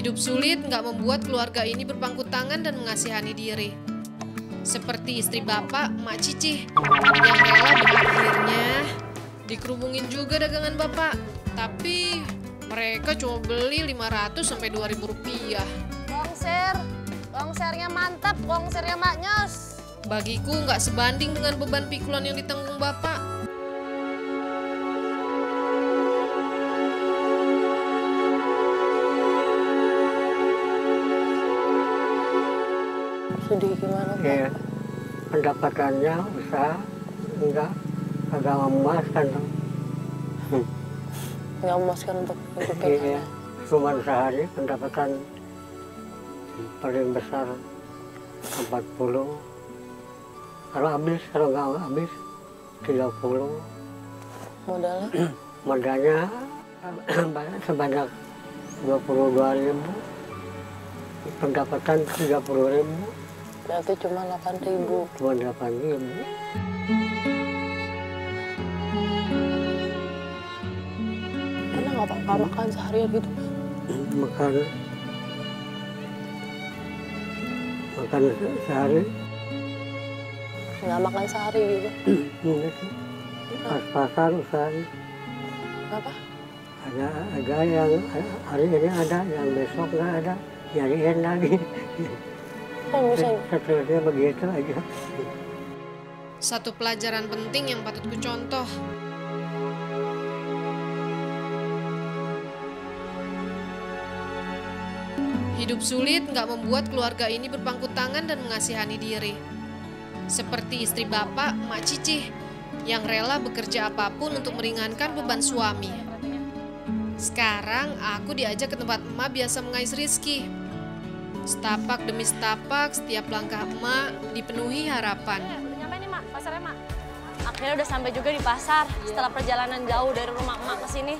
Hidup sulit nggak membuat keluarga ini berpangku tangan dan mengasihani diri. Seperti istri bapak, Mak Cicih, yang rela akhirnya dikerubungin juga dagangan bapak. Tapi mereka cuma beli 500 sampai 2000 rupiah. Gongser, gongsernya mantap, gongsernya maknyos. Bagiku nggak sebanding dengan beban pikulan yang ditanggung bapak. Sedih gimana Pak? ya pendapatannya usaha enggak agak memuaskan tuh. Nggak memuaskan untuk hidupin Iya, cuma sehari pendapatan paling besar 40 kalau habis kalau nggak habis 30 modalnya. modalnya sebanyak 22 ribu pendapatan 30 ribu Berarti cuma 8 ribu. cuma 8 ribu Karena nggak apa makan seharian gitu. makan makan sehari Nggak makan sehari gitu. Enggak sih. pas-pasan sehari Apa? ada ada yang hari ini ada yang besok nggak ada nyariin lagi Kan bisa seterusnya begitu aja Satu pelajaran penting yang patut kucontoh. Hidup sulit nggak membuat keluarga ini berpangku tangan dan mengasihani diri. Seperti istri bapak, Mak Cicih, yang rela bekerja apa pun untuk meringankan beban suami. Sekarang aku diajak ke tempat emak biasa mengais rizki. Setapak demi setapak, setiap langkah emak dipenuhi harapan. Udah nyampe nih mak, pasarnya mak. Akhirnya udah sampai juga di pasar setelah perjalanan jauh dari rumah emak ke sini.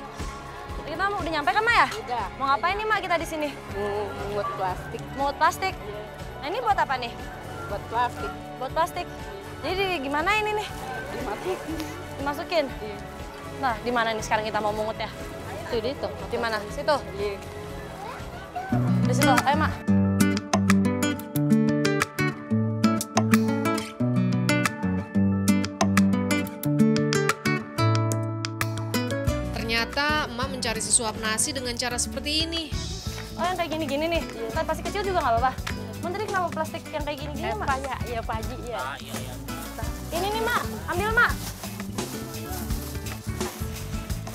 Kita mau udah nyampe kan mak ya? Udah. Mau ngapain nih mak kita di sini? Buat plastik, Mungut plastik. Nah ini buat apa nih? buat plastik. Buat plastik. Jadi gimana ini nih? Dimasukin. Dimasukin? Nah, di mana nih sekarang kita mau mungut ya? Itu di itu. Di mana? Situ. Iya. Di situ. Ayo mak. Ternyata emak mencari sesuap nasi dengan cara seperti ini. Oh yang kayak gini-gini nih. Kan pasti kecil juga nggak apa-apa. Cuman tadi kenapa plastik yang kayak gini-gini Eh, mak? Pak ya, iya Pak Haji ya. Ini nih mak, ambil mak.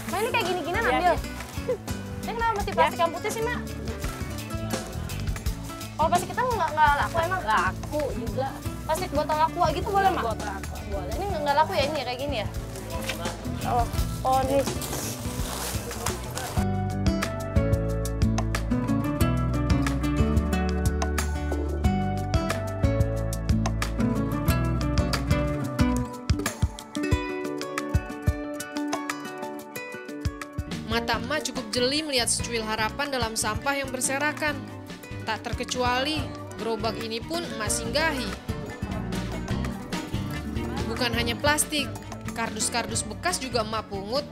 Mak ini kayak gini-gini Iya, ambil. iya. Ini kenapa mesti plastik yang putih sih mak? Kalau plastik kita nggak nggak laku emang? Laku juga. Plastik botol aqua gitu boleh mak? Buat laku boleh. Ini nggak nggak laku ya ini ya kayak gini ya? Oh, oh nih. Mata emak cukup jeli melihat secuil harapan dalam sampah yang berserakan. Tak terkecuali, gerobak ini pun emak singgahi. Bukan hanya plastik, kardus-kardus bekas juga emak pungut.